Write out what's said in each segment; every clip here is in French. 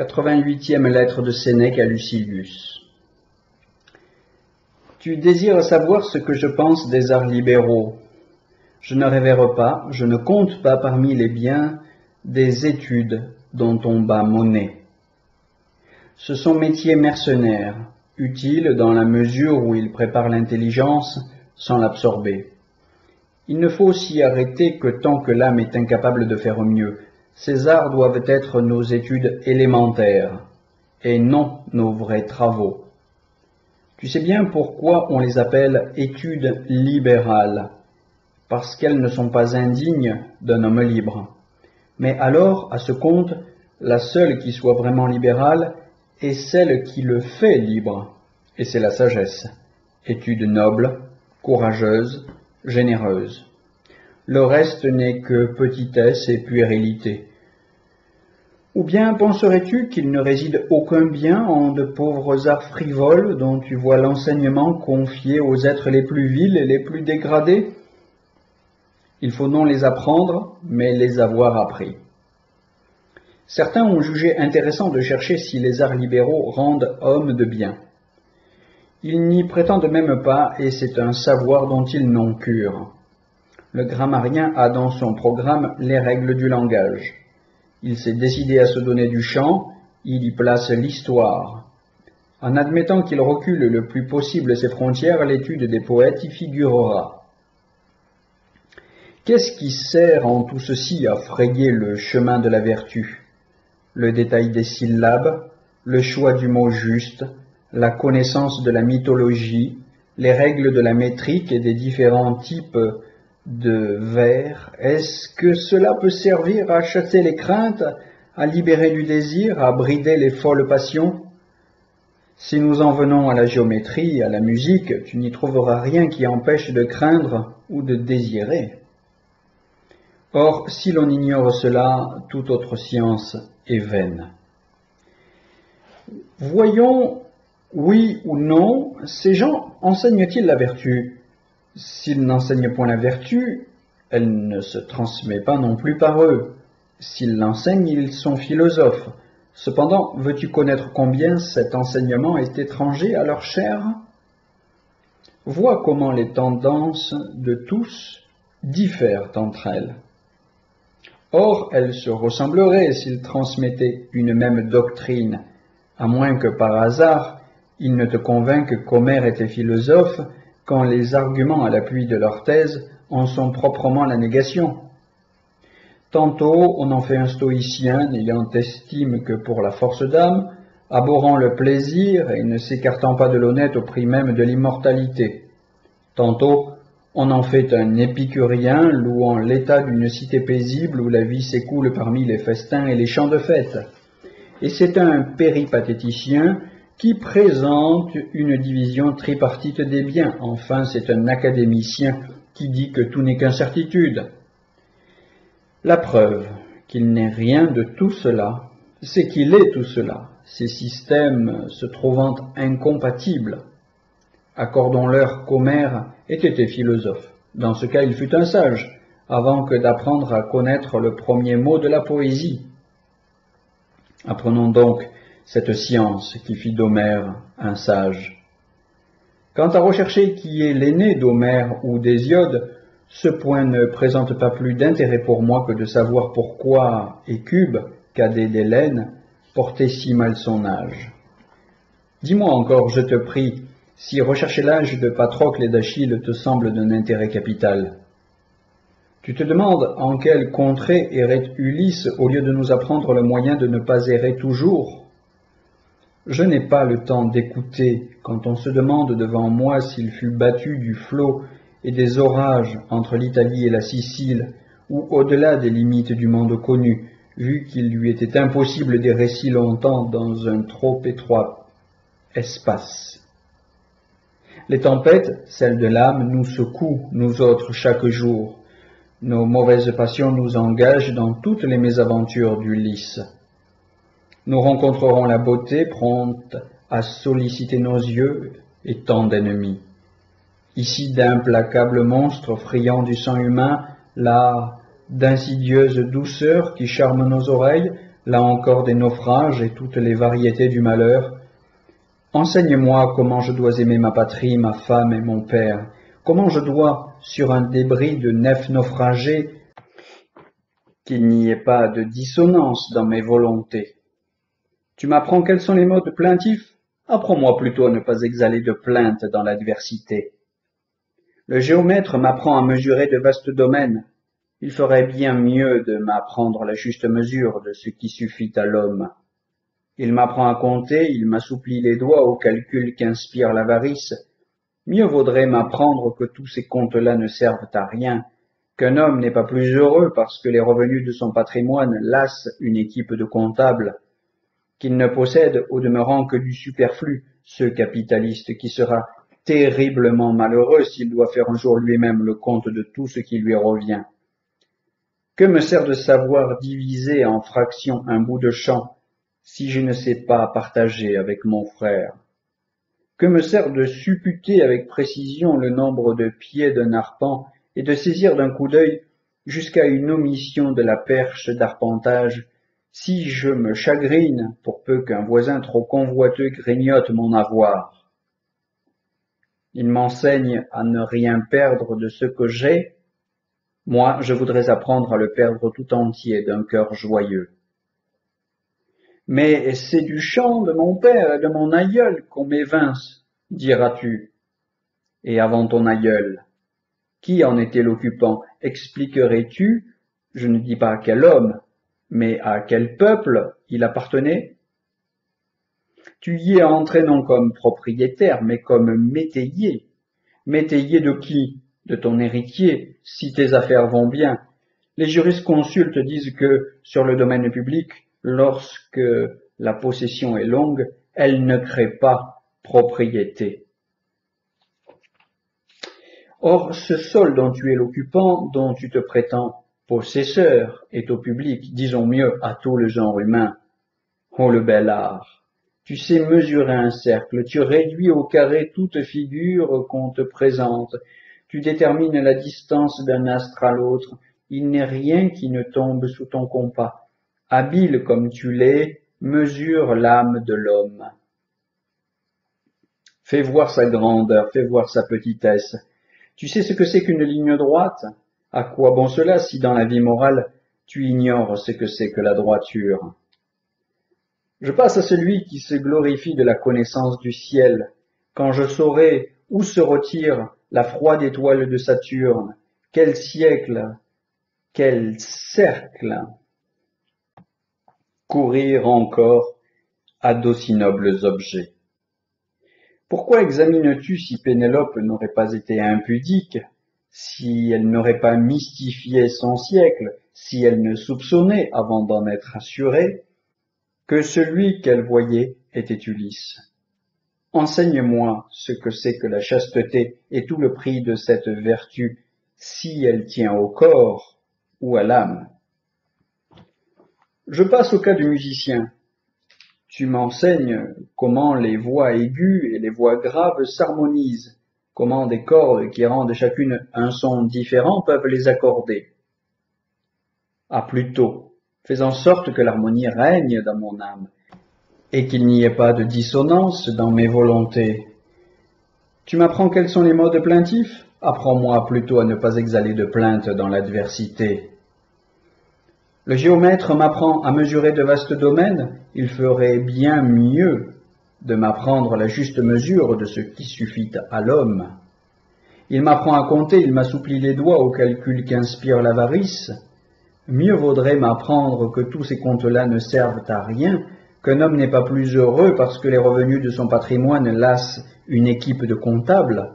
88e lettre de Sénèque à Lucilius. Tu désires savoir ce que je pense des arts libéraux. Je ne révère pas, je ne compte pas parmi les biens des études dont on bat monnaie. Ce sont métiers mercenaires, utiles dans la mesure où ils préparent l'intelligence sans l'absorber. Il ne faut s'y arrêter que tant que l'âme est incapable de faire mieux, ces arts doivent être nos études élémentaires et non nos vrais travaux. Tu sais bien pourquoi on les appelle études libérales, parce qu'elles ne sont pas indignes d'un homme libre. Mais alors, à ce compte, la seule qui soit vraiment libérale est celle qui le fait libre, et c'est la sagesse, étude noble, courageuse, généreuse. Le reste n'est que petitesse et puérilité. Ou bien penserais-tu qu'il ne réside aucun bien en de pauvres arts frivoles dont tu vois l'enseignement confié aux êtres les plus vils et les plus dégradés? Il faut non les apprendre, mais les avoir appris. Certains ont jugé intéressant de chercher si les arts libéraux rendent hommes de bien. Ils n'y prétendent même pas, et c'est un savoir dont ils n'ont cure. Le grammarien a dans son programme les règles du langage. Il s'est décidé à se donner du chant, il y place l'histoire. En admettant qu'il recule le plus possible ses frontières, l'étude des poètes y figurera. Qu'est-ce qui sert en tout ceci à frayer le chemin de la vertu? Le détail des syllabes, le choix du mot juste, la connaissance de la mythologie, les règles de la métrique et des différents types de vers, est-ce que cela peut servir à chasser les craintes, à libérer du désir, à brider les folles passions? Si nous en venons à la géométrie, à la musique, tu n'y trouveras rien qui empêche de craindre ou de désirer. Or, si l'on ignore cela, toute autre science est vaine. Voyons, oui ou non, ces gens enseignent-ils la vertu? S'ils n'enseignent point la vertu, elle ne se transmet pas non plus par eux. S'ils l'enseignent, ils sont philosophes. Cependant, veux-tu connaître combien cet enseignement est étranger à leur chair? Vois comment les tendances de tous diffèrent entre elles. Or, elles se ressembleraient s'ils transmettaient une même doctrine, à moins que par hasard ils ne te convainquent qu'Homère était philosophe quand les arguments à l'appui de leur thèse en sont proprement la négation. Tantôt on en fait un stoïcien n'ayant estime que pour la force d'âme, abhorrant le plaisir et ne s'écartant pas de l'honnête au prix même de l'immortalité. Tantôt on en fait un épicurien louant l'état d'une cité paisible où la vie s'écoule parmi les festins et les chants de fête. Et c'est un péripatéticien qui présente une division tripartite des biens. Enfin, c'est un académicien qui dit que tout n'est qu'incertitude. La preuve qu'il n'est rien de tout cela, c'est qu'il est tout cela, ces systèmes se trouvant incompatibles. Accordons-leur qu'Homère ait été philosophe. Dans ce cas, il fut un sage, avant que d'apprendre à connaître le premier mot de la poésie. Apprenons donc cette science qui fit d'Homère un sage. Quant à rechercher qui est l'aîné d'Homère ou d'Hésiode, ce point ne présente pas plus d'intérêt pour moi que de savoir pourquoi Écube, cadet d'Hélène, portait si mal son âge. Dis-moi encore, je te prie, si rechercher l'âge de Patrocle et d'Achille te semble d'un intérêt capital. Tu te demandes en quelle contrée errait Ulysse au lieu de nous apprendre le moyen de ne pas errer toujours? Je n'ai pas le temps d'écouter quand on se demande devant moi s'il fut battu du flot et des orages entre l'Italie et la Sicile, ou au-delà des limites du monde connu, vu qu'il lui était impossible d'errer si longtemps dans un trop étroit espace. Les tempêtes, celles de l'âme, nous secouent, nous autres, chaque jour. Nos mauvaises passions nous engagent dans toutes les mésaventures d'Ulysse nous rencontrerons la beauté prompte à solliciter nos yeux et tant d'ennemis. Ici d'implacables monstres friands du sang humain, là d'insidieuses douceurs qui charment nos oreilles, là encore des naufrages et toutes les variétés du malheur. Enseigne-moi comment je dois aimer ma patrie, ma femme et mon père, comment je dois, sur un débris de nef naufragé, qu'il n'y ait pas de dissonance dans mes volontés. Tu m'apprends quels sont les mots plaintifs? Apprends-moi plutôt à ne pas exhaler de plaintes dans l'adversité. Le géomètre m'apprend à mesurer de vastes domaines. Il ferait bien mieux de m'apprendre la juste mesure de ce qui suffit à l'homme. Il m'apprend à compter, il m'assouplit les doigts au calcul qu'inspire l'avarice. Mieux vaudrait m'apprendre que tous ces comptes-là ne servent à rien, qu'un homme n'est pas plus heureux parce que les revenus de son patrimoine lassent une équipe de comptables, qu'il ne possède au demeurant que du superflu, ce capitaliste qui sera terriblement malheureux s'il doit faire un jour lui-même le compte de tout ce qui lui revient. Que me sert de savoir diviser en fractions un bout de champ si je ne sais pas partager avec mon frère? Que me sert de supputer avec précision le nombre de pieds d'un arpent et de saisir d'un coup d'œil jusqu'à une omission de la perche d'arpentage si je me chagrine pour peu qu'un voisin trop convoiteux grignote mon avoir il m'enseigne à ne rien perdre de ce que j'ai, moi je voudrais apprendre à le perdre tout entier d'un cœur joyeux. Mais c'est du chant de mon père et de mon aïeul qu'on m'évince, diras-tu. Et avant ton aïeul, qui en était l'occupant? Expliquerais-tu, je ne dis pas quel homme, mais à quel peuple il appartenait? Tu y es entré non comme propriétaire, mais comme métayer. Métayer de qui? De ton héritier, si tes affaires vont bien. Les jurisconsultes disent que, sur le domaine public, lorsque la possession est longue, elle ne crée pas propriété. Or, ce sol dont tu es l'occupant, dont tu te prétends possesseur, est au public, disons mieux à tout le genre humain. Oh le bel art tu sais mesurer un cercle, tu réduis au carré toute figure qu'on te présente, tu détermines la distance d'un astre à l'autre, il n'est rien qui ne tombe sous ton compas. Habile comme tu l'es, mesure l'âme de l'homme. Fais voir sa grandeur, fais voir sa petitesse. Tu sais ce que c'est qu'une ligne droite? À quoi bon cela si dans la vie morale tu ignores ce que c'est que la droiture? Je passe à celui qui se glorifie de la connaissance du ciel, quand je saurai où se retire la froide étoile de Saturne, quel siècle, quel cercle? Courir encore à d'aussi nobles objets. Pourquoi examines-tu si Pénélope n'aurait pas été impudique, si elle n'aurait pas mystifié son siècle, si elle ne soupçonnait, avant d'en être assurée, que celui qu'elle voyait était Ulysse. Enseigne-moi ce que c'est que la chasteté et tout le prix de cette vertu, si elle tient au corps ou à l'âme. Je passe au cas du musicien. Tu m'enseignes comment les voix aiguës et les voix graves s'harmonisent, comment des cordes qui rendent chacune un son différent peuvent les accorder. Ah plutôt, Fais en sorte que l'harmonie règne dans mon âme, et qu'il n'y ait pas de dissonance dans mes volontés. Tu m'apprends quels sont les modes plaintifs? Apprends-moi plutôt à ne pas exhaler de plaintes dans l'adversité. Le géomètre m'apprend à mesurer de vastes domaines, il ferait bien mieux de m'apprendre la juste mesure de ce qui suffit à l'homme. Il m'apprend à compter, il m'assouplit les doigts au calcul qu'inspire l'avarice, Mieux vaudrait m'apprendre que tous ces comptes-là ne servent à rien, qu'un homme n'est pas plus heureux parce que les revenus de son patrimoine lassent une équipe de comptables,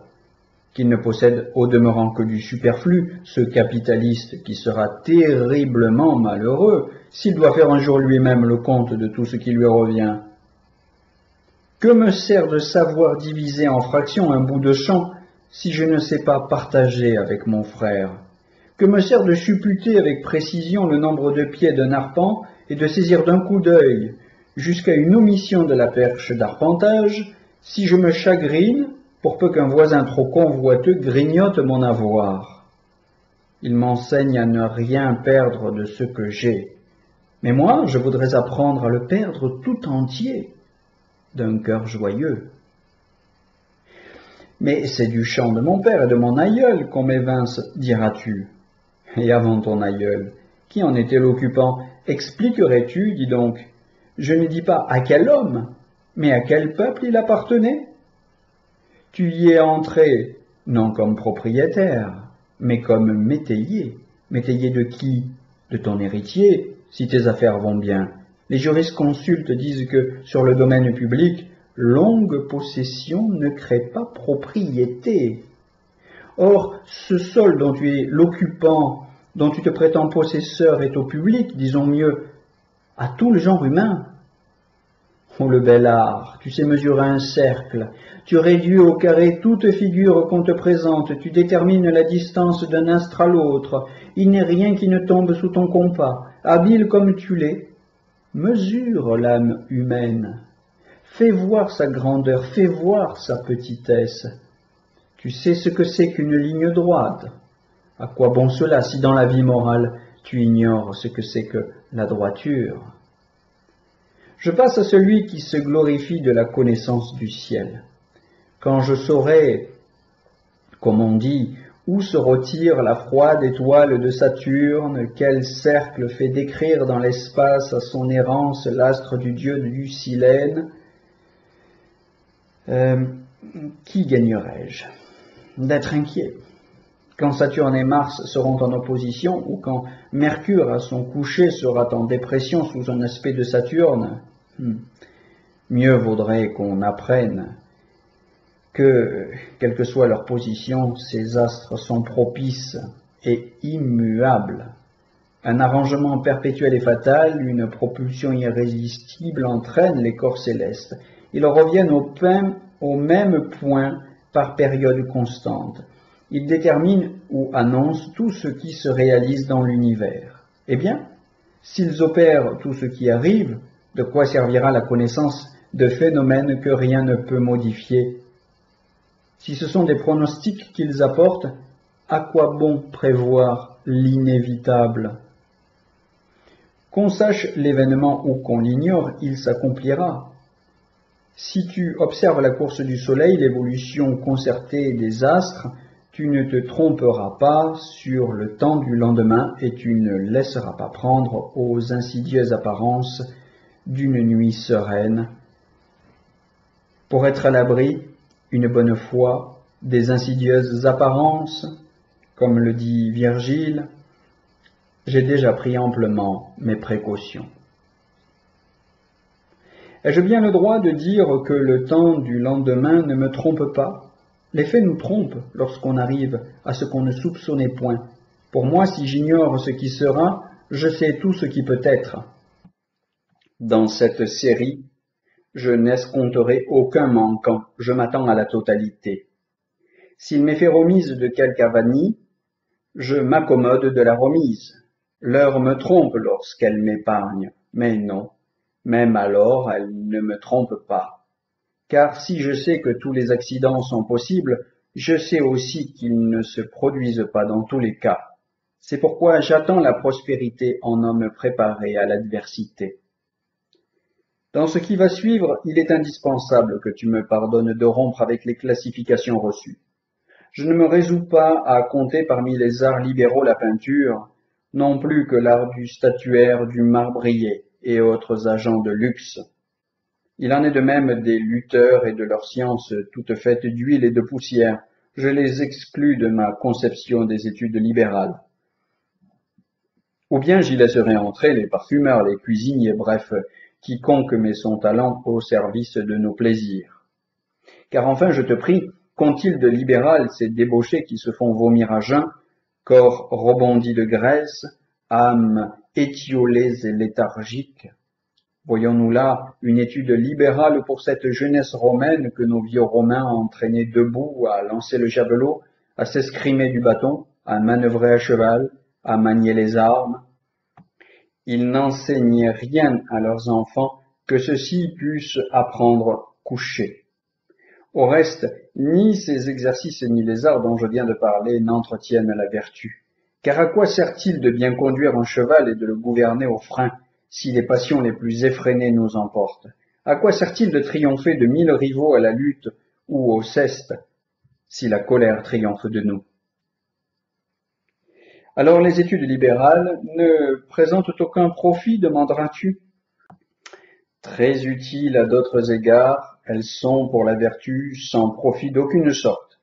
qu'il ne possède au demeurant que du superflu, ce capitaliste qui sera terriblement malheureux s'il doit faire un jour lui-même le compte de tout ce qui lui revient. Que me sert de savoir diviser en fractions un bout de champ si je ne sais pas partager avec mon frère? Que me sert de supputer avec précision le nombre de pieds d'un arpent et de saisir d'un coup d'œil jusqu'à une omission de la perche d'arpentage si je me chagrine pour peu qu'un voisin trop convoiteux grignote mon avoir? Il m'enseigne à ne rien perdre de ce que j'ai. Mais moi, je voudrais apprendre à le perdre tout entier d'un cœur joyeux. Mais c'est du chant de mon père et de mon aïeul qu'on m'évince, diras-tu. Et avant ton aïeul, qui en était l'occupant, expliquerais-tu, dis donc, je ne dis pas à quel homme, mais à quel peuple il appartenait Tu y es entré, non comme propriétaire, mais comme métayer. Métayer de qui? De ton héritier, si tes affaires vont bien. Les jurisconsultes disent que, sur le domaine public, longue possession ne crée pas propriété. Or, ce sol dont tu es l'occupant, dont tu te prétends possesseur, est au public, disons mieux, à tout le genre humain. Oh le bel art, tu sais mesurer un cercle, tu réduis au carré toute figure qu'on te présente, tu détermines la distance d'un astre à l'autre, il n'est rien qui ne tombe sous ton compas, habile comme tu l'es. Mesure l'âme humaine, fais voir sa grandeur, fais voir sa petitesse. Tu sais ce que c'est qu'une ligne droite. À quoi bon cela si dans la vie morale tu ignores ce que c'est que la droiture? Je passe à celui qui se glorifie de la connaissance du ciel. Quand je saurai, comme on dit, où se retire la froide étoile de Saturne, quel cercle fait décrire dans l'espace à son errance l'astre du dieu du Silène, euh, qui gagnerai-je D'être inquiet? Quand Saturne et Mars seront en opposition, ou quand Mercure à son coucher sera en dépression sous un aspect de Saturne, Hmm. Mieux vaudrait qu'on apprenne que, quelle que soit leur position, ces astres sont propices et immuables. Un arrangement perpétuel et fatal, une propulsion irrésistible entraîne les corps célestes. Ils reviennent au, même point par période constante. Ils déterminent ou annoncent tout ce qui se réalise dans l'univers. Eh bien, s'ils opèrent tout ce qui arrive, de quoi servira la connaissance de phénomènes que rien ne peut modifier Si ce sont des pronostics qu'ils apportent, à quoi bon prévoir l'inévitable? Qu'on sache l'événement ou qu'on l'ignore, il s'accomplira. Si tu observes la course du Soleil, l'évolution concertée des astres, tu ne te tromperas pas sur le temps du lendemain et tu ne laisseras pas prendre aux insidieuses apparences d'une nuit sereine, pour être à l'abri, une bonne fois, des insidieuses apparences, comme le dit Virgile, j'ai déjà pris amplement mes précautions. Ai-je bien le droit de dire que le temps du lendemain ne me trompe pas? Les faits nous trompent lorsqu'on arrive à ce qu'on ne soupçonnait point. Pour moi, si j'ignore ce qui sera, je sais tout ce qui peut être. Dans cette série, je n'escompterai aucun manquant, je m'attends à la totalité. S'il m'est fait remise de quelque avanie, je m'accommode de la remise. L'heure me trompe lorsqu'elle m'épargne, mais non, même alors elle ne me trompe pas. Car si je sais que tous les accidents sont possibles, je sais aussi qu'ils ne se produisent pas dans tous les cas. C'est pourquoi j'attends la prospérité en homme préparé à l'adversité. Dans ce qui va suivre, il est indispensable que tu me pardonnes de rompre avec les classifications reçues. Je ne me résous pas à compter parmi les arts libéraux la peinture, non plus que l'art du statuaire, du marbrier et autres agents de luxe. Il en est de même des lutteurs et de leur science toute faite d'huile et de poussière. Je les exclus de ma conception des études libérales. Ou bien j'y laisserai entrer les parfumeurs, les cuisiniers, bref, quiconque met son talent au service de nos plaisirs. Car enfin, je te prie, qu'ont-ils de libéral ces débauchés qui se font vomir à jeun, corps rebondi de graisse, âmes étiolées et léthargiques Voyons-nous là une étude libérale pour cette jeunesse romaine que nos vieux romains entraînaient debout à lancer le javelot, à s'escrimer du bâton, à manœuvrer à cheval, à manier les armes, ils n'enseignaient rien à leurs enfants que ceux-ci puissent apprendre coucher. Au reste, ni ces exercices ni les arts dont je viens de parler n'entretiennent la vertu. Car à quoi sert-il de bien conduire un cheval et de le gouverner au frein si les passions les plus effrénées nous emportent? À quoi sert-il de triompher de mille rivaux à la lutte ou au ceste si la colère triomphe de nous? Alors les études libérales ne présentent aucun profit, demanderas-tu? Très utiles à d'autres égards, elles sont pour la vertu sans profit d'aucune sorte.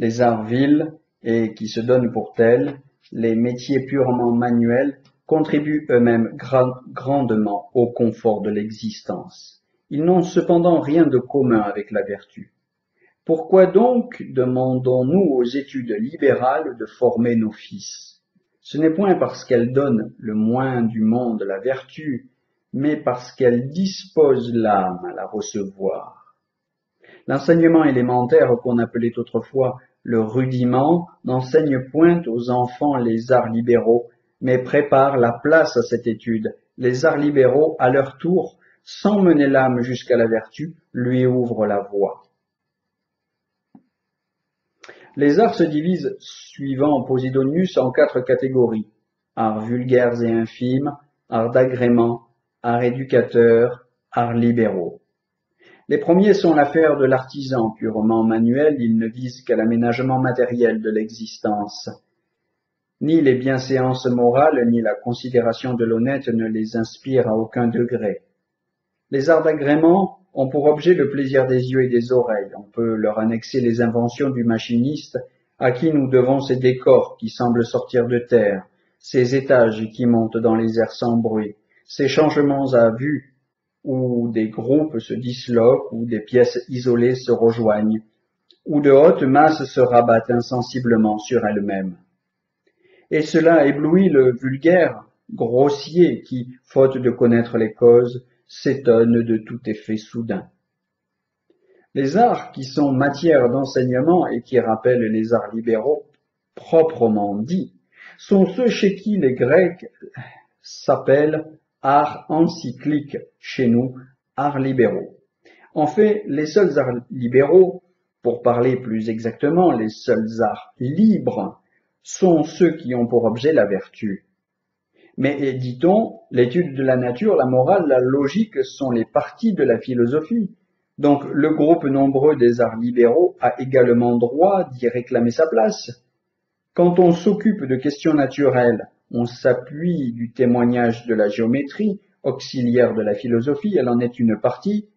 Les arts vils, et qui se donnent pour tels, les métiers purement manuels, contribuent eux-mêmes grandement au confort de l'existence. Ils n'ont cependant rien de commun avec la vertu. Pourquoi donc demandons-nous aux études libérales de former nos fils? Ce n'est point parce qu'elles donnent le moins du monde la vertu, mais parce qu'elles disposent l'âme à la recevoir. L'enseignement élémentaire qu'on appelait autrefois le rudiment n'enseigne point aux enfants les arts libéraux, mais prépare la place à cette étude. Les arts libéraux, à leur tour, sans mener l'âme jusqu'à la vertu, lui ouvrent la voie. Les arts se divisent, suivant Posidonius, en quatre catégories. Arts vulgaires et infimes, arts d'agrément, arts éducateurs, arts libéraux. Les premiers sont l'affaire de l'artisan purement manuel, ils ne visent qu'à l'aménagement matériel de l'existence. Ni les bienséances morales, ni la considération de l'honnête ne les inspirent à aucun degré. Les arts d'agrément ont pour objet le plaisir des yeux et des oreilles. On peut leur annexer les inventions du machiniste, à qui nous devons ces décors qui semblent sortir de terre, ces étages qui montent dans les airs sans bruit, ces changements à vue où des groupes se disloquent, où des pièces isolées se rejoignent, où de hautes masses se rabattent insensiblement sur elles-mêmes. Et cela éblouit le vulgaire, grossier, qui, faute de connaître les causes, s'étonne de tout effet soudain. Les arts qui sont matière d'enseignement et qui rappellent les arts libéraux proprement dits sont ceux chez qui les Grecs s'appellent arts encycliques, chez nous arts libéraux. En fait, les seuls arts libéraux, pour parler plus exactement, les seuls arts libres, sont ceux qui ont pour objet la vertu. Mais dit-on, l'étude de la nature, la morale, la logique sont les parties de la philosophie. Donc le groupe nombreux des arts libéraux a également droit d'y réclamer sa place. Quand on s'occupe de questions naturelles, on s'appuie du témoignage de la géométrie, auxiliaire de la philosophie, elle en est une partie.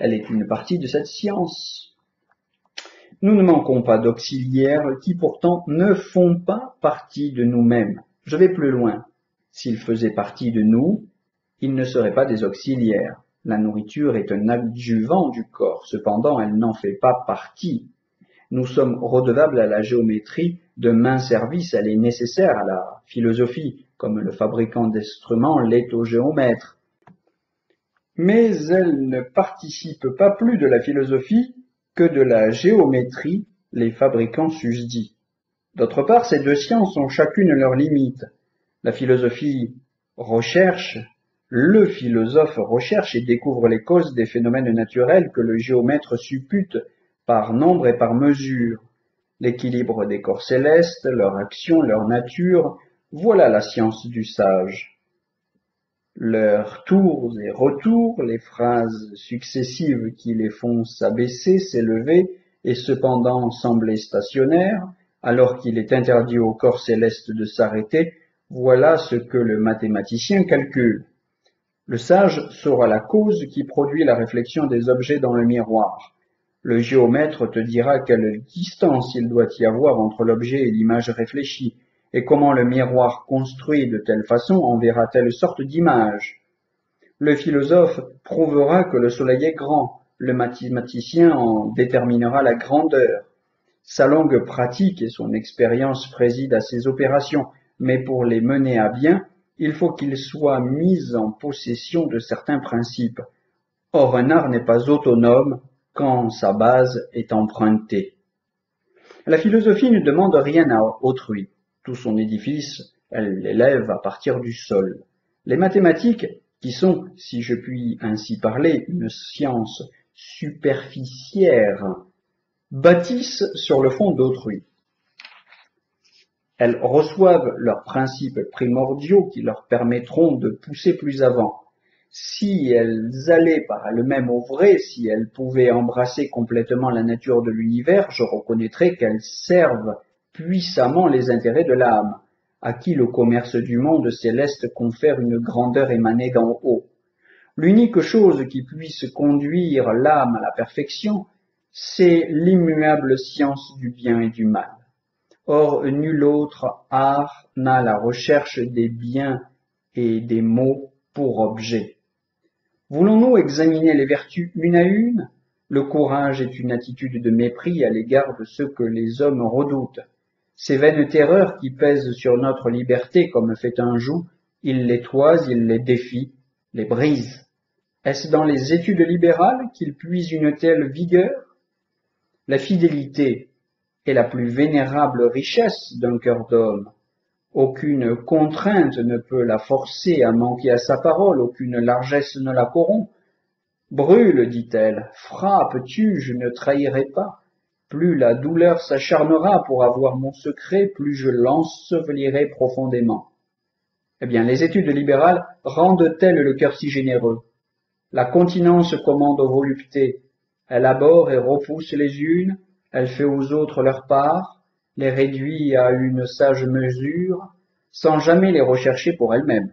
Elle est une partie de cette science. Nous ne manquons pas d'auxiliaires qui pourtant ne font pas partie de nous-mêmes. Je vais plus loin. S'ils faisaient partie de nous, ils ne seraient pas des auxiliaires. La nourriture est un adjuvant du corps, cependant elle n'en fait pas partie. Nous sommes redevables à la géométrie de main service, elle est nécessaire à la philosophie, comme le fabricant d'instruments l'est au géomètre. Mais elle ne participe pas plus de la philosophie que de la géométrie les fabricants s'eussent dit. D'autre part, ces deux sciences ont chacune leurs limites. La philosophie recherche, le philosophe recherche et découvre les causes des phénomènes naturels que le géomètre suppute par nombre et par mesure. L'équilibre des corps célestes, leur action, leur nature, voilà la science du sage leurs tours et retours, les phrases successives qui les font s'abaisser, s'élever, et cependant sembler stationnaires, alors qu'il est interdit au corps céleste de s'arrêter, voilà ce que le mathématicien calcule. Le sage saura la cause qui produit la réflexion des objets dans le miroir. Le géomètre te dira quelle distance il doit y avoir entre l'objet et l'image réfléchie, et comment le miroir construit de telle façon enverra telle sorte d'image. Le philosophe prouvera que le soleil est grand, le mathématicien en déterminera la grandeur. Sa longue pratique et son expérience président à ces opérations, mais pour les mener à bien, il faut qu'il soit mis en possession de certains principes. Or un art n'est pas autonome quand sa base est empruntée. La philosophie ne demande rien à autrui son édifice, elle l'élève à partir du sol. Les mathématiques, qui sont, si je puis ainsi parler, une science superficiaire, bâtissent sur le fond d'autrui. Elles reçoivent leurs principes primordiaux qui leur permettront de pousser plus avant. Si elles allaient par elles-mêmes au vrai, si elles pouvaient embrasser complètement la nature de l'univers, je reconnaîtrais qu'elles servent puissamment les intérêts de l'âme, à qui le commerce du monde céleste confère une grandeur émanée d'en haut. L'unique chose qui puisse conduire l'âme à la perfection, c'est l'immuable science du bien et du mal. Or, nul autre art n'a la recherche des biens et des maux pour objet. Voulons-nous examiner les vertus une à une? Le courage est une attitude de mépris à l'égard de ceux que les hommes redoutent. Ces vaines terreurs qui pèsent sur notre liberté comme fait un joug, il les toise, il les défie, les brise. Est-ce dans les études libérales qu'il puise une telle vigueur? La fidélité est la plus vénérable richesse d'un cœur d'homme. Aucune contrainte ne peut la forcer à manquer à sa parole, aucune largesse ne la corrompt. Brûle, dit-elle, frappe, tue, je ne trahirai pas. Plus la douleur s'acharnera pour avoir mon secret, plus je l'ensevelirai profondément. Eh bien, les études libérales rendent-elles le cœur si généreux? La continence commande aux voluptés. Elle aborde et repousse les unes, elle fait aux autres leur part, les réduit à une sage mesure, sans jamais les rechercher pour elle-même.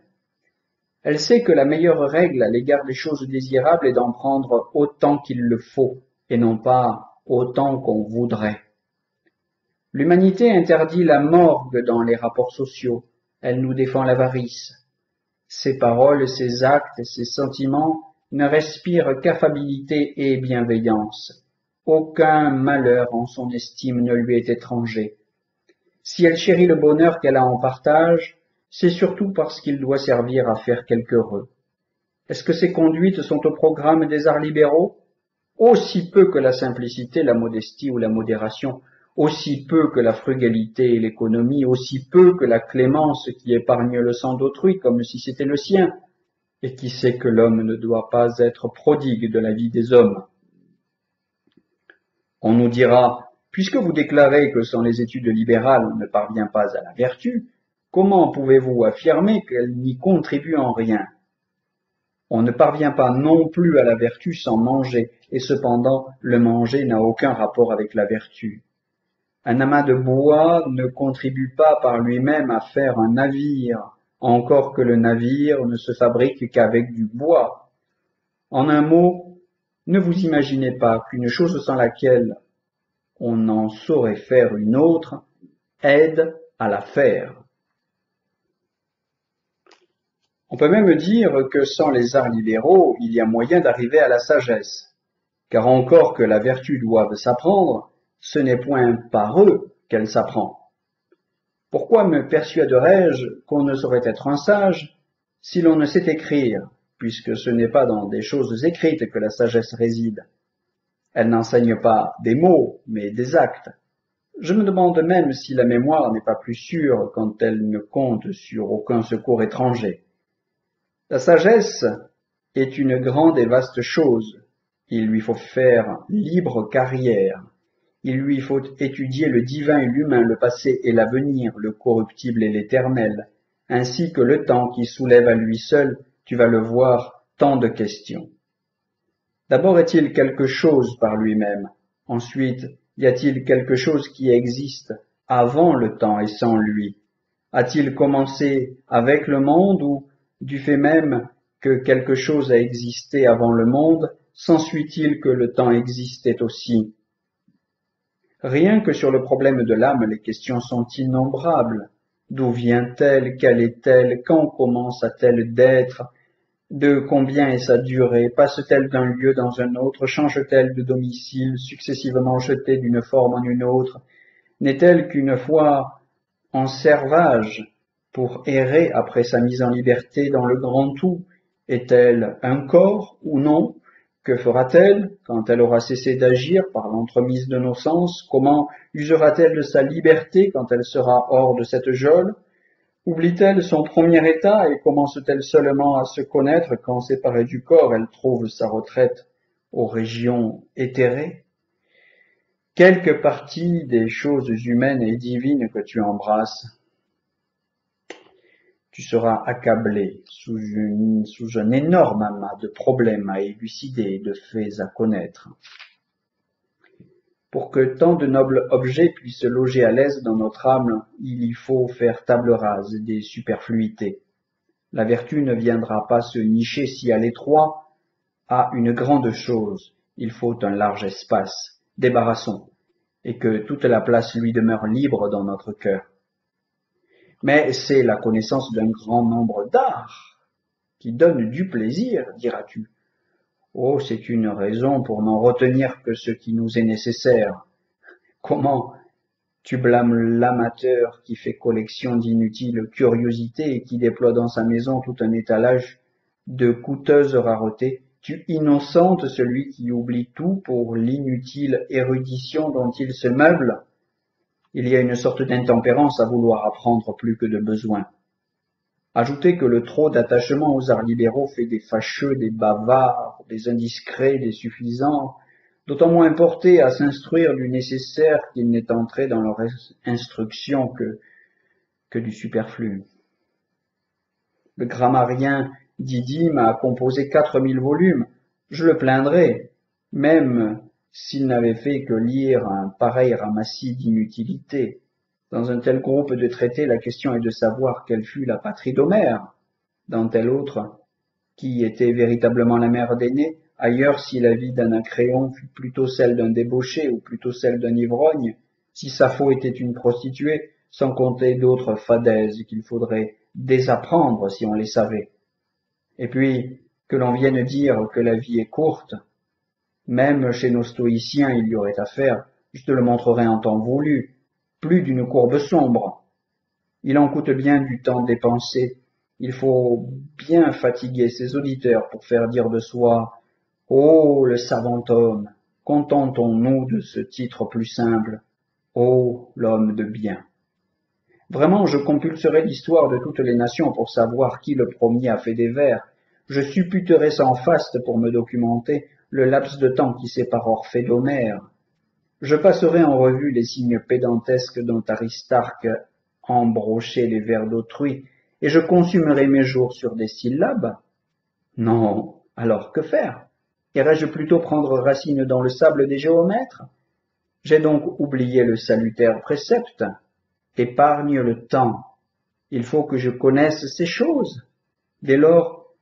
Elle sait que la meilleure règle à l'égard des choses désirables est d'en prendre autant qu'il le faut, et non pas autant qu'on voudrait. L'humanité interdit la morgue dans les rapports sociaux, elle nous défend l'avarice. Ses paroles, ses actes, ses sentiments ne respirent qu'affabilité et bienveillance. Aucun malheur en son estime ne lui est étranger. Si elle chérit le bonheur qu'elle a en partage, c'est surtout parce qu'il doit servir à faire quelque heureux. Est-ce que ses conduites sont au programme des arts libéraux? Aussi peu que la simplicité, la modestie ou la modération, aussi peu que la frugalité et l'économie, aussi peu que la clémence qui épargne le sang d'autrui comme si c'était le sien, et qui sait que l'homme ne doit pas être prodigue de la vie des hommes. On nous dira, puisque vous déclarez que sans les études libérales on ne parvient pas à la vertu, comment pouvez-vous affirmer qu'elle n'y contribue en rien? On ne parvient pas non plus à la vertu sans manger, et cependant le manger n'a aucun rapport avec la vertu. Un amas de bois ne contribue pas par lui-même à faire un navire, encore que le navire ne se fabrique qu'avec du bois. En un mot, ne vous imaginez pas qu'une chose sans laquelle on n'en saurait faire une autre aide à la faire. On peut même dire que sans les arts libéraux, il y a moyen d'arriver à la sagesse, car encore que la vertu doive s'apprendre, ce n'est point par eux qu'elle s'apprend. Pourquoi me persuaderais-je qu'on ne saurait être un sage si l'on ne sait écrire puisque ce n'est pas dans des choses écrites que la sagesse réside? Elle n'enseigne pas des mots, mais des actes. Je me demande même si la mémoire n'est pas plus sûre quand elle ne compte sur aucun secours étranger. La sagesse est une grande et vaste chose. Il lui faut faire libre carrière. Il lui faut étudier le divin et l'humain, le passé et l'avenir, le corruptible et l'éternel, ainsi que le temps qui soulève à lui seul tu vas le voir, tant de questions. D'abord est-il quelque chose par lui-même Ensuite, y a-t-il quelque chose qui existe avant le temps et sans lui? A-t-il commencé avec le monde ou, du fait même que quelque chose a existé avant le monde, s'ensuit-il que le temps existait aussi? Rien que sur le problème de l'âme, les questions sont innombrables. D'où vient-elle? Quelle est-elle? Quand commence-t-elle d'être? De combien est sa durée? Passe-t-elle d'un lieu dans un autre? Change-t-elle de domicile, successivement jetée d'une forme en une autre? N'est-elle qu'une fois en servage? Pour errer après sa mise en liberté dans le grand tout. Est-elle un corps ou non? Que fera-t-elle quand elle aura cessé d'agir par l'entremise de nos sens? Comment usera-t-elle de sa liberté quand elle sera hors de cette geôle? Oublie-t-elle son premier état et commence-t-elle seulement à se connaître quand séparée du corps elle trouve sa retraite aux régions éthérées? Quelque partie des choses humaines et divines que tu embrasses, tu seras accablé sous, sous un énorme amas de problèmes à élucider de faits à connaître. Pour que tant de nobles objets puissent loger à l'aise dans notre âme, il y faut faire table rase des superfluités. La vertu ne viendra pas se nicher si à l'étroit à une grande chose. Il faut un large espace. Débarrassons, et que toute la place lui demeure libre dans notre cœur mais c'est la connaissance d'un grand nombre d'arts qui donne du plaisir, diras-tu. Oh, c'est une raison pour n'en retenir que ce qui nous est nécessaire. Comment tu blâmes l'amateur qui fait collection d'inutiles curiosités et qui déploie dans sa maison tout un étalage de coûteuses raretés? Tu innocentes celui qui oublie tout pour l'inutile érudition dont il se meuble? Il y a une sorte d'intempérance à vouloir apprendre plus que de besoin. Ajoutez que le trop d'attachement aux arts libéraux fait des fâcheux, des bavards, des indiscrets, des suffisants, d'autant moins portés à s'instruire du nécessaire qu'il n'est entré dans leur instruction que, que du superflu. Le grammarien Didyme a composé quatre mille volumes. Je le plaindrai, même s'il n'avait fait que lire un pareil ramassis d'inutilités. Dans un tel groupe de traités, la question est de savoir quelle fut la patrie d'Homère. Dans tel autre, qui était véritablement la mère d'aînés, ailleurs si la vie d'Anacréon fut plutôt celle d'un débauché ou plutôt celle d'un ivrogne, si Sappho était une prostituée, sans compter d'autres fadaises qu'il faudrait désapprendre si on les savait. Et puis, que l'on vienne dire que la vie est courte, même chez nos stoïciens il y aurait à faire, je te le montrerai en temps voulu, plus d'une courbe sombre. Il en coûte bien du temps dépensé. Il faut bien fatiguer ses auditeurs pour faire dire de soi Oh, le savant homme, contentons-nous de ce titre plus simple. Oh, l'homme de bien. Vraiment, je compulserai l'histoire de toutes les nations pour savoir qui le premier a fait des vers. Je supputerai sans faste pour me documenter le laps de temps qui sépare Orphée d'Homère. Je passerai en revue les signes pédantesques dont Aristarque embrochait les vers d'autrui, et je consumerai mes jours sur des syllabes. Non, alors que faire? Irais-je plutôt prendre racine dans le sable des géomètres? J'ai donc oublié le salutaire précepte. Épargne le temps. Il faut que je connaisse ces choses. Dès lors,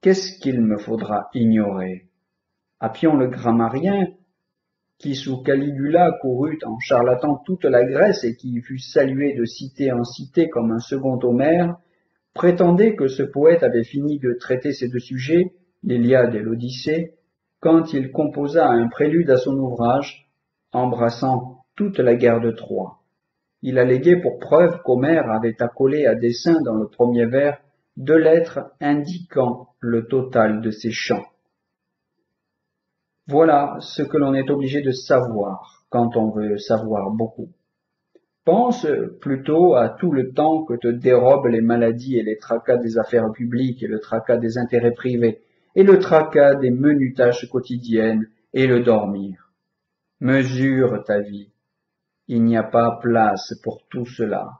qu'est-ce qu'il me faudra ignorer? Appion le grammarien, qui sous Caligula courut en charlatan toute la Grèce et qui fut salué de cité en cité comme un second Homère, prétendait que ce poète avait fini de traiter ces deux sujets, l'Iliade et l'Odyssée, quand il composa un prélude à son ouvrage, embrassant toute la guerre de Troie. Il alléguait pour preuve qu'Homère avait accolé à dessein dans le premier vers deux lettres indiquant le total de ses chants. Voilà ce que l'on est obligé de savoir quand on veut savoir beaucoup. Pense plutôt à tout le temps que te dérobent les maladies et les tracas des affaires publiques et le tracas des intérêts privés et le tracas des menues tâches quotidiennes et le dormir. Mesure ta vie. Il n'y a pas place pour tout cela.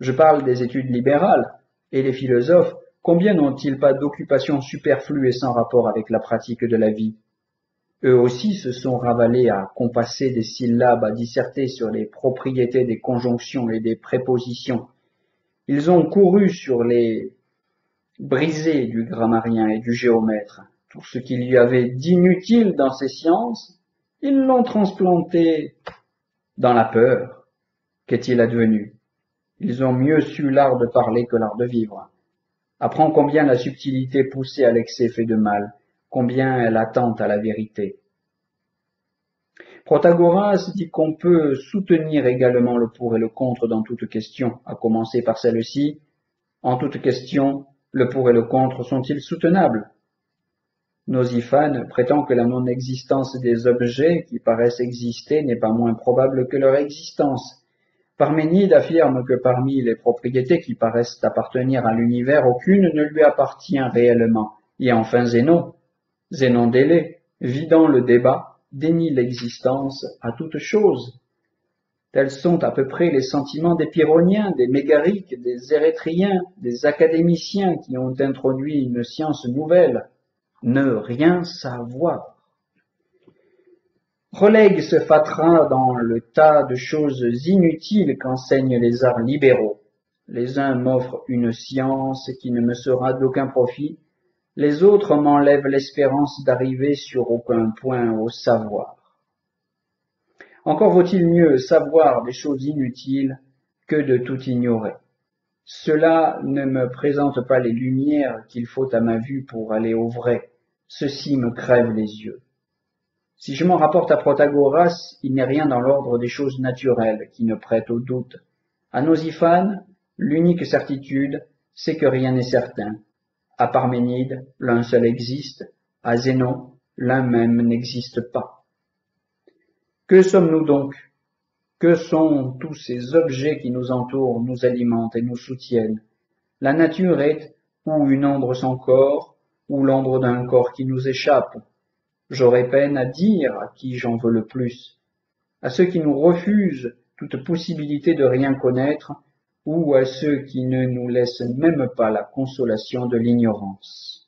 Je parle des études libérales et les philosophes, combien n'ont-ils pas d'occupations superflues et sans rapport avec la pratique de la vie? Eux aussi se sont ravalés à compasser des syllabes, à disserter sur les propriétés des conjonctions et des prépositions. Ils ont couru sur les brisés du grammarien et du géomètre. Tout ce qu'il y avait d'inutile dans ces sciences, ils l'ont transplanté dans la peur. Qu'est-il advenu? Ils ont mieux su l'art de parler que l'art de vivre. Apprends combien la subtilité poussée à l'excès fait de mal combien elle attente à la vérité. Protagoras dit qu'on peut soutenir également le pour et le contre dans toute question, à commencer par celle-ci. En toute question, le pour et le contre sont-ils soutenables? Nosifane prétend que la non-existence des objets qui paraissent exister n'est pas moins probable que leur existence. Parménide affirme que parmi les propriétés qui paraissent appartenir à l'univers, aucune ne lui appartient réellement. Et enfin Zénon Zénon d'Élée, vidant le débat, dénie l'existence à toute chose. Tels sont à peu près les sentiments des Pyrrhoniens, des Mégariques, des Érythréens, des académiciens qui ont introduit une science nouvelle, ne rien savoir. Relègue ce fatras dans le tas de choses inutiles qu'enseignent les arts libéraux. Les uns m'offrent une science qui ne me sera d'aucun profit, les autres m'enlèvent l'espérance d'arriver sur aucun point au savoir. Encore vaut-il mieux savoir des choses inutiles que de tout ignorer. Cela ne me présente pas les lumières qu'il faut à ma vue pour aller au vrai. Ceci me crève les yeux. Si je m'en rapporte à Protagoras, il n'est rien dans l'ordre des choses naturelles qui ne prête au doute. À Nosiphan, l'unique certitude, c'est que rien n'est certain. À Parménide, l'un seul existe. À Zénon, l'un même n'existe pas. Que sommes-nous donc? Que sont tous ces objets qui nous entourent, nous alimentent et nous soutiennent? La nature est ou une ombre sans corps, ou l'ombre d'un corps qui nous échappe. J'aurais peine à dire à qui j'en veux le plus. À ceux qui nous refusent toute possibilité de rien connaître, ou à ceux qui ne nous laissent même pas la consolation de l'ignorance.